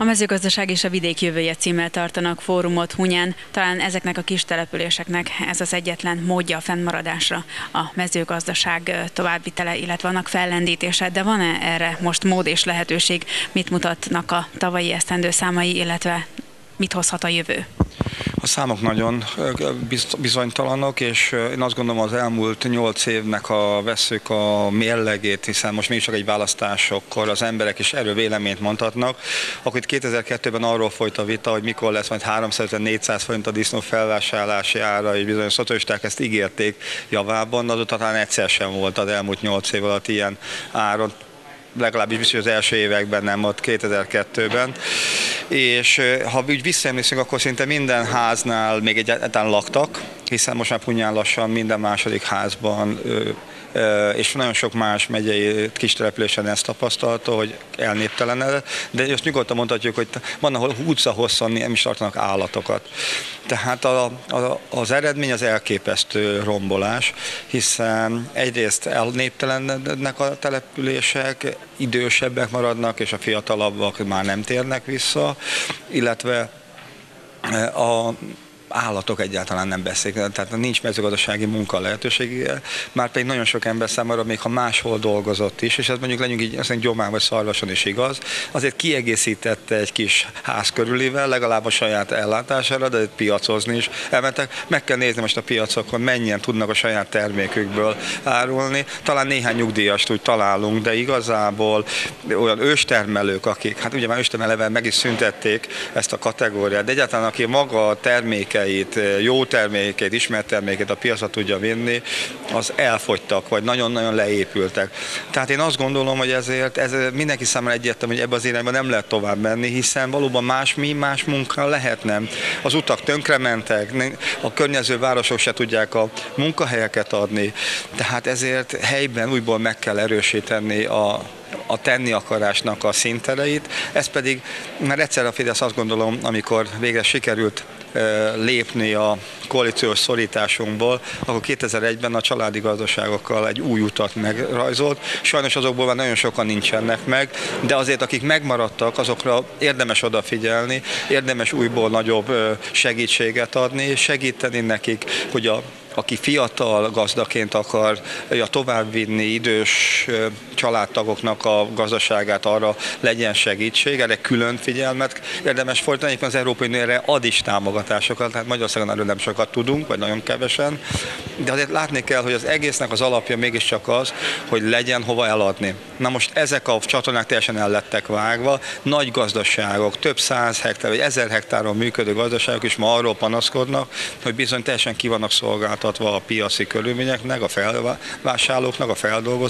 A mezőgazdaság és a vidék jövője címmel tartanak fórumot Hunyán. Talán ezeknek a kis településeknek ez az egyetlen módja a fennmaradásra, a mezőgazdaság továbbvitele, illetve annak fellendítése. De van-e erre most mód és lehetőség? Mit mutatnak a tavalyi esztendő számai, illetve mit hozhat a jövő? Számok nagyon bizonytalanok, és én azt gondolom az elmúlt nyolc évnek a veszők a mérlegét, hiszen most még csak egy választásokkor az emberek is erről véleményt mondhatnak. Akkor itt 2002-ben arról folyt a vita, hogy mikor lesz majd 300-400 forint a disznó felvásárlási ára, és bizonyos szocialisták ezt ígérték javában, azóta talán egyszer sem volt az elmúlt nyolc év alatt ilyen áron legalábbis biztos az első években nem, ott 2002-ben. És ha úgy visszaemlékszünk, akkor szinte minden háznál még egyáltalán laktak, hiszen most már punyán lassan minden második házban és nagyon sok más megyei kis településen ezt tapasztalta, hogy elnéptelened, de azt nyugodtan mondhatjuk, hogy van, ahol utca hosszan nem is tartanak állatokat. Tehát a, a, az eredmény az elképesztő rombolás, hiszen egyrészt elnéptelenednek a települések, idősebbek maradnak, és a fiatalabbak már nem térnek vissza, illetve a állatok egyáltalán nem beszélik, tehát nincs mezőgazdasági munka lehetősége, már pedig nagyon sok ember számára, még ha máshol dolgozott is, és ez mondjuk legyünk így, azt gyomán vagy szarvason is igaz, azért kiegészítette egy kis ház körülével, legalább a saját ellátására, de piacozni is elmentek. Meg kell nézni most a piacokon, mennyien tudnak a saját termékükből árulni. Talán néhány nyugdíjast úgy találunk, de igazából olyan őstermelők, akik, hát ugye már őstermelővel meg is szüntették ezt a kategóriát, de egyáltalán aki maga a terméke termékeit, jó termékeit, ismert termékeit a piacra tudja vinni, az elfogytak, vagy nagyon-nagyon leépültek. Tehát én azt gondolom, hogy ezért ez mindenki számára egyértelmű, hogy ebbe az irányba nem lehet tovább menni, hiszen valóban más mi, más munka lehetne. Az utak tönkrementek, a környező városok se tudják a munkahelyeket adni, tehát ezért helyben újból meg kell erősíteni a, a tenni akarásnak a szintereit, ez pedig, mert egyszer a Fidesz azt gondolom, amikor végre sikerült lépni a koalíciós szorításunkból, akkor 2001-ben a családi gazdaságokkal egy új utat megrajzolt. Sajnos azokból már nagyon sokan nincsenek meg, de azért akik megmaradtak, azokra érdemes odafigyelni, érdemes újból nagyobb segítséget adni, segíteni nekik, hogy a aki fiatal gazdaként akarja továbbvinni idős családtagoknak a gazdaságát, arra legyen segítség, erre külön figyelmet érdemes folytani, az Európai Unió erre ad is támogatásokat, tehát Magyarországon erről nem sokat tudunk, vagy nagyon kevesen, de azért látni kell, hogy az egésznek az alapja mégiscsak az, hogy legyen hova eladni. Na most ezek a csatornák teljesen el lettek vágva, nagy gazdaságok, több száz hektár vagy ezer hektáron működő gazdaságok is ma arról panaszkodnak, hogy bizony teljesen ki vannak szolgáltatva a piaci körülményeknek, a felvásárlóknak, a feldolgozók,